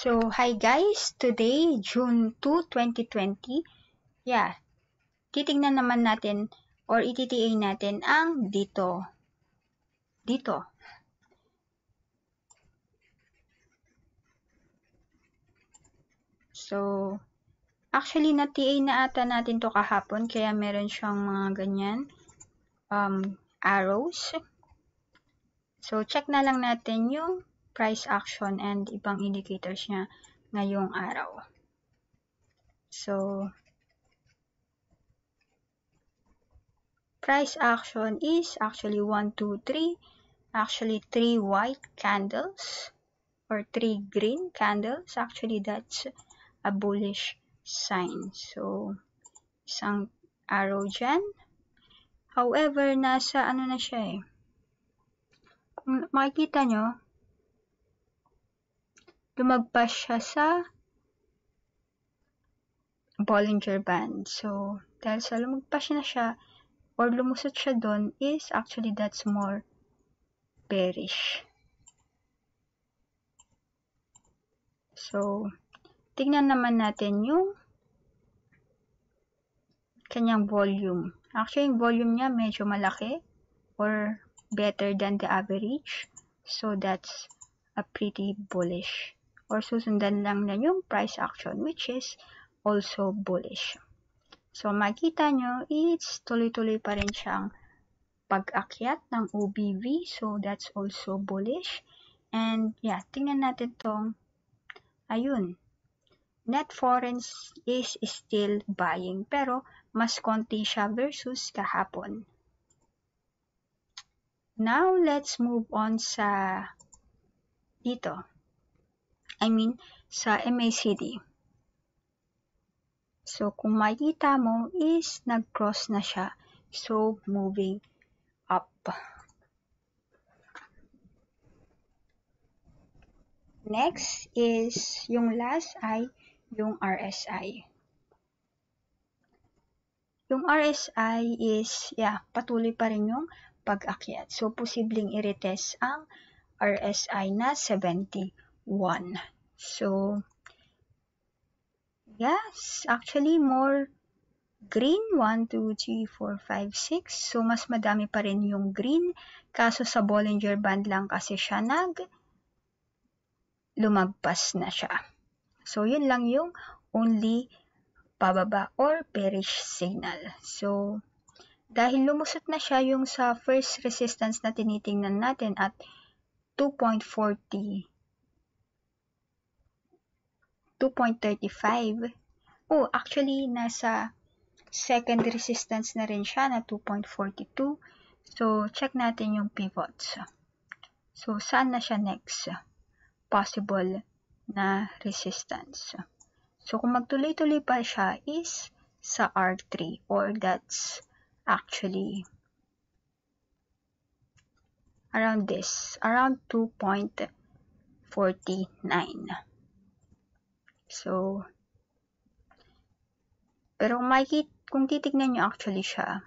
So, hi guys! Today, June 2, 2020, yeah, titingnan naman natin or itita natin ang dito. Dito. So, actually, na-TA na ata natin to kahapon, kaya meron siyang mga ganyan um, arrows. So, check na lang natin yung price action and ibang indicators niya ngayong araw. So, price action is actually 1, 2, 3. Actually, 3 white candles or 3 green candles. Actually, that's a bullish sign. So, isang arrow dyan. However, nasa ano na siya eh makikita nyo, lumagpas siya sa Bollinger Band. So, dahil sa lumagpas na siya, or lumusot siya doon, is actually that's more bearish. So, tignan naman natin yung kanyang volume. Actually, yung volume niya medyo malaki or better than the average. So that's a pretty bullish. Or susundan lang na yung price action which is also bullish. So makita nyo, it's tuloy-tuloy pa rin siyang pag-akyat ng OBV. So that's also bullish. And yeah, tingnan natin tong, ayun, net foreign is still buying pero mas konti siya versus kahapon. Now, let's move on sa dito. I mean, sa MACD. So, kung makikita mo is nag-cross na siya. So, moving up. Next is, yung last ay yung RSI. Yung RSI is, yeah, patuloy pa rin yung pag-akyat. So, posibleng i-retest ang RSI na 71. So, yes, actually more green. 1, 2, 3, 4, 5, 6. So, mas madami pa rin yung green. Kaso sa Bollinger Band lang kasi siya nag lumagpas na siya. So, yun lang yung only pababa or bearish signal. So, dahil lumusot na siya yung sa first resistance na tinitingnan natin at 2.40 2.35 oh actually nasa second resistance na rin siya na 2.42 so check natin yung pivots. So saan na siya next? Possible na resistance. So kung magtuloy-tuloy pa siya is sa R3 or that's actually around this, around 2.49. So, pero makikita, kung titignan nyo actually siya,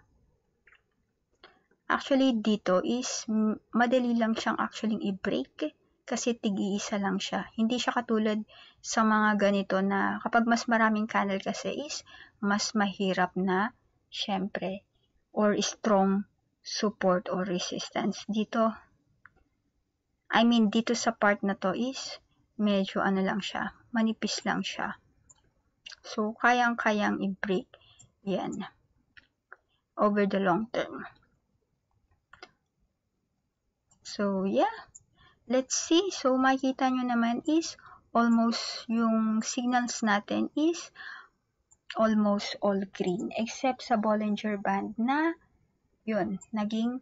actually dito is madali lang siyang actually i-break kasi tig-iisa lang siya. Hindi siya katulad sa mga ganito na kapag mas maraming candle kasi is mas mahirap na syempre or strong support or resistance. Dito, I mean, dito sa part na to is medyo ano lang siya, manipis lang siya. So, kayang-kayang i-break yan over the long term. So, yeah. Let's see. So, makikita nyo naman is almost yung signals natin is almost all green except sa Bollinger Band na yun, naging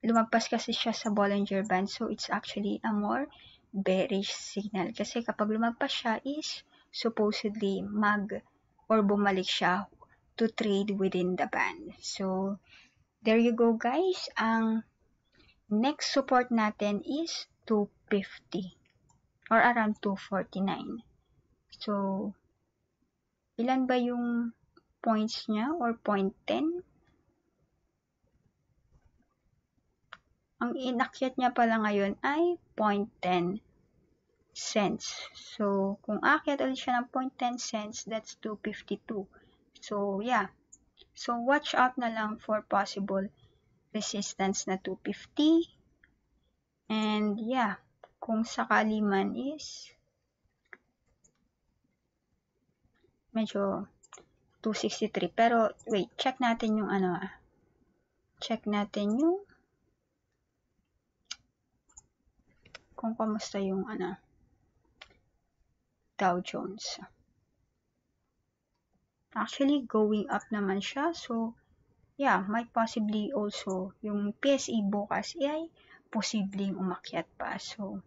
lumagpas kasi siya sa Bollinger Band so it's actually a more bearish signal. Kasi kapag lumagpas siya is supposedly mag or bumalik siya to trade within the band. So, there you go guys. Ang next support natin is 250 or around 249. So, ilan ba yung points niya or 0.10? Ang inakyat niya pala ngayon ay point 10. cents. So, kung akyat ulit siya ng 0.10 cents, that's 252. So, yeah. So, watch out na lang for possible resistance na 250. And, yeah. Kung sakali man is medyo 263. Pero, wait, check natin yung ano ah. Check natin yung kung kamusta yung ano Dow Jones. Actually, going up naman siya. So, yeah, might possibly also yung PSE bukas ay posibleng umakyat pa. So,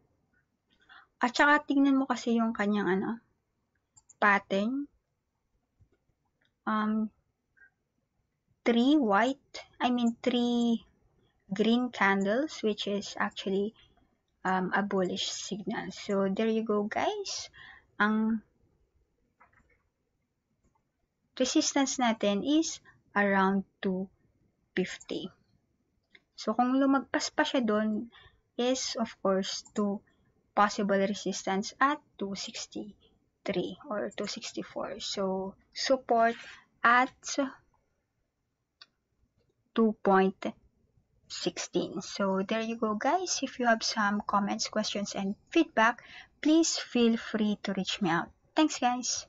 at saka tingnan mo kasi yung kanyang ano, pattern. Um, three white, I mean three green candles, which is actually um, a bullish signal. So, there you go guys. Ang resistance natin is around 250. So, kung lumagpas pa siya doon, is of course to possible resistance at 263 or 264. So, support at 2.16. So, there you go guys. If you have some comments, questions, and feedback, please feel free to reach me out. Thanks guys!